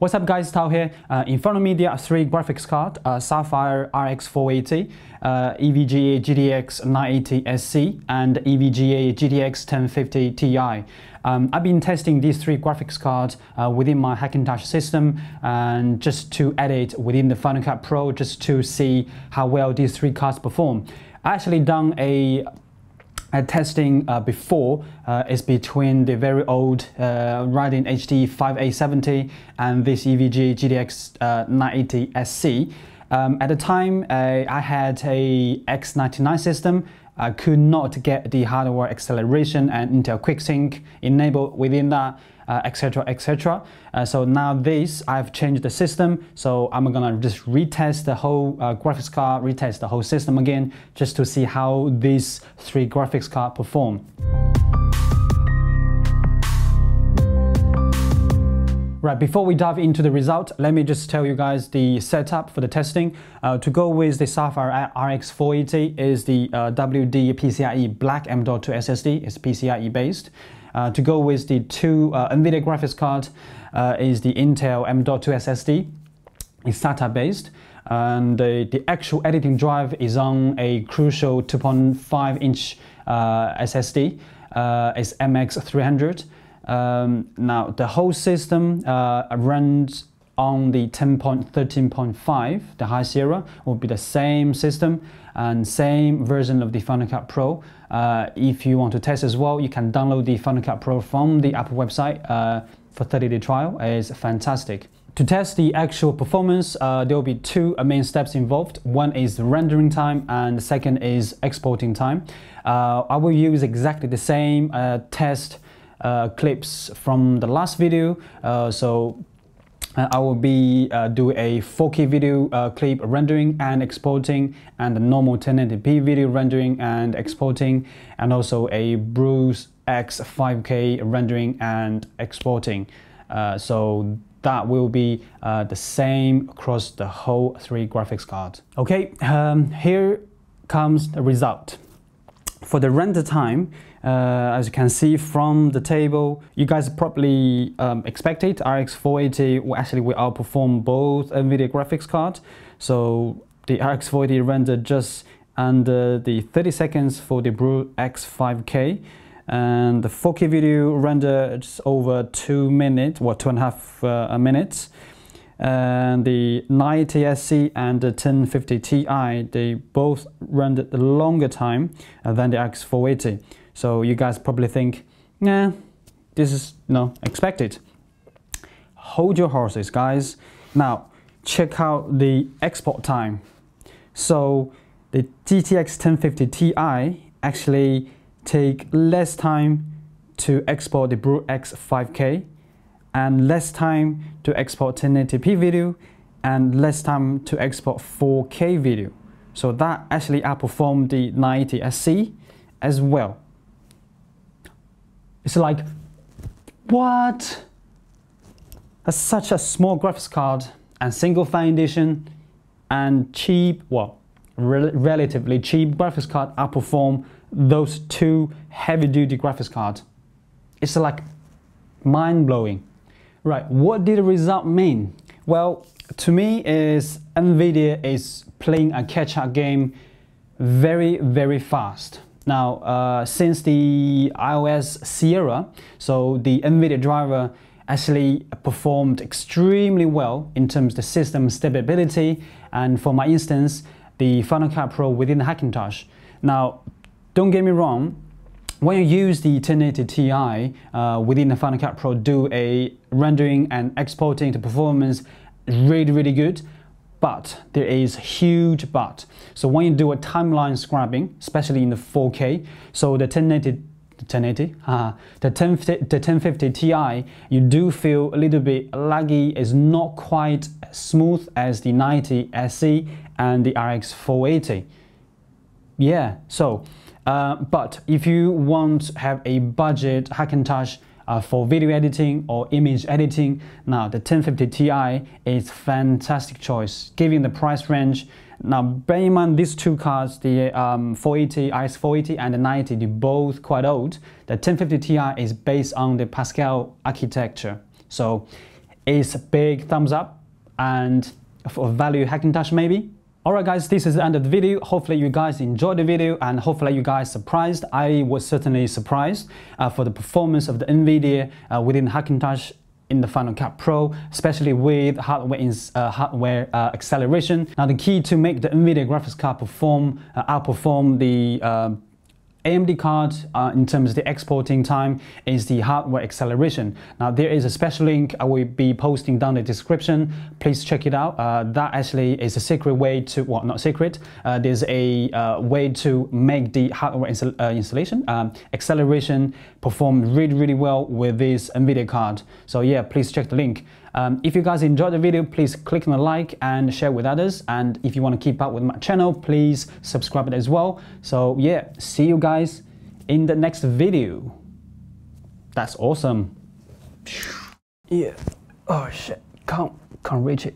What's up guys, Tao here. Uh, in front of me there are three graphics cards, uh, Sapphire RX 480, uh, EVGA GTX 980 SC and EVGA GTX 1050 Ti. Um, I've been testing these three graphics cards uh, within my Hackintosh system and just to edit within the Final Cut Pro just to see how well these three cards perform. I actually done a uh, testing uh, before uh, is between the very old uh, Radeon HD 5870 and this EVG GTX uh, 980 SC. Um, at the time, uh, I had a X99 system. I could not get the hardware acceleration and Intel QuickSync enabled within that etc uh, etc uh, so now this I've changed the system so I'm gonna just retest the whole uh, graphics card retest the whole system again just to see how these three graphics card perform Right, before we dive into the result, let me just tell you guys the setup for the testing. Uh, to go with the Sapphire RX 480 is the uh, WD PCIe Black M.2 SSD, it's PCIe based. Uh, to go with the two uh, NVIDIA graphics card uh, is the Intel M.2 SSD. It's SATA based and the, the actual editing drive is on a Crucial 2.5 inch uh, SSD. Uh, it's MX300. Um, now the whole system uh, runs on the 10.13.5, the High Sierra, will be the same system and same version of the Final Cut Pro. Uh, if you want to test as well, you can download the Final Cut Pro from the Apple website uh, for 30-day trial. It's fantastic. To test the actual performance, uh, there will be two main steps involved. One is rendering time and the second is exporting time. Uh, I will use exactly the same uh, test uh, clips from the last video. so uh, I will be uh, do a 4K video uh, clip rendering and exporting and the normal 1080p video rendering and exporting and also a Bruce X 5K rendering and exporting. Uh, so that will be uh, the same across the whole three graphics cards. Okay, um, here comes the result. For the render time, uh, as you can see from the table, you guys probably um, expected RX 480 will actually will outperform both NVIDIA graphics cards. So the RX 480 rendered just under the 30 seconds for the Bruce X5K and the 4K video rendered just over two minutes, what two and a half uh, minutes. And the 980 SC and the 1050 Ti, they both rendered the longer time than the X480. So you guys probably think, nah, this is know, expected. Hold your horses, guys. Now, check out the export time. So the GTX 1050 Ti actually take less time to export the Bruce X 5K and less time to export 1080p video and less time to export 4K video. So that actually outperformed the 980 SC as well. It's like, what? That's such a small graphics card and single foundation and cheap, well, re relatively cheap graphics card outperform those two heavy-duty graphics cards. It's like mind-blowing. Right, what did the result mean? Well, to me is NVIDIA is playing a catch-up game very, very fast. Now, uh, since the High Sierra, so the NVIDIA driver actually performed extremely well in terms of the system stability and for my instance, the Final Cut Pro within the Hackintosh. Now, don't get me wrong, when you use the 1080 Ti uh, within the Final Cut Pro, do a rendering and exporting the performance really, really good but there is huge but. So when you do a timeline scrubbing, especially in the 4K, so the 1080 1080, uh, the, 1050, the 1050 Ti, you do feel a little bit laggy, it's not quite as smooth as the 90 SC and the RX 480. Yeah, so, uh, but if you want to have a budget Hackintosh uh, for video editing or image editing. Now the 1050 Ti is fantastic choice given the price range. Now bear in mind these two cards, the um, 480, RX480 and the 90, they're both quite old. The 1050 Ti is based on the Pascal architecture. So is big thumbs up and for value Hackintosh maybe. Alright guys, this is the end of the video. Hopefully you guys enjoyed the video and hopefully you guys surprised. I was certainly surprised uh, for the performance of the NVIDIA uh, within Hackintosh in the Final Cut Pro, especially with hardware, uh, hardware uh, acceleration. Now the key to make the NVIDIA graphics card perform, uh, outperform the uh, AMD card uh, in terms of the exporting time is the hardware acceleration. Now there is a special link I will be posting down the description. Please check it out. Uh, that actually is a secret way to, well not secret, uh, there's a uh, way to make the hardware uh, installation um, acceleration perform really really well with this NVIDIA card. So yeah, please check the link. Um, if you guys enjoyed the video, please click on the like and share with others. And if you want to keep up with my channel, please subscribe it as well. So yeah, see you guys in the next video. That's awesome. Yeah. Oh shit, can't, can't reach it.